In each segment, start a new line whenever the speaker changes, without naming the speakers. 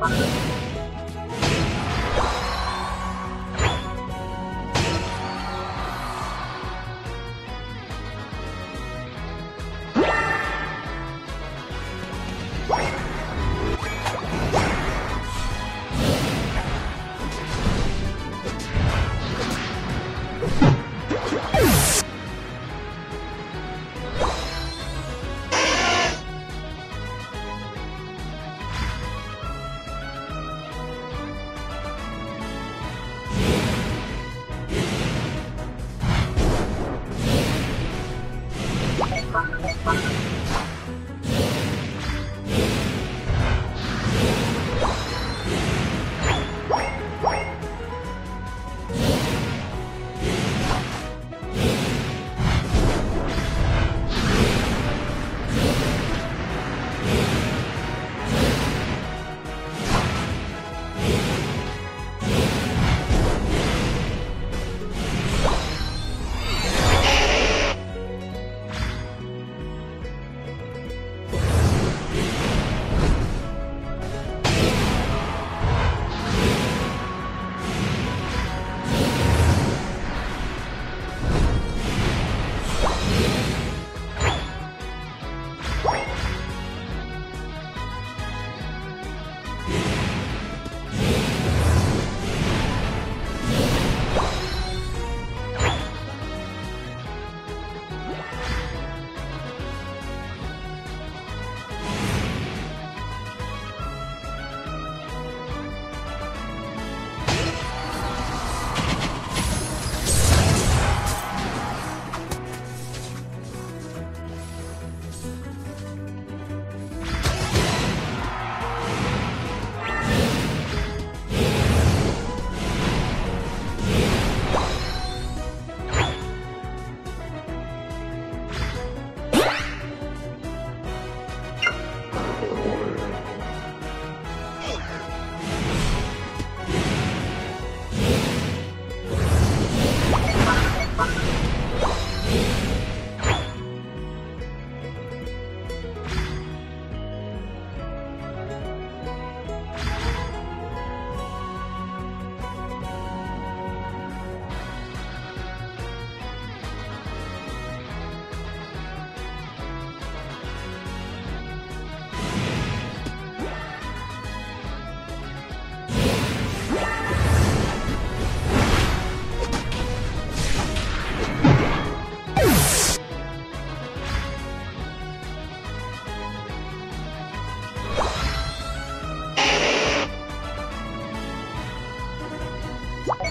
Bye.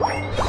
Wait.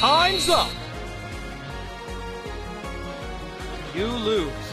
Time's up. You lose.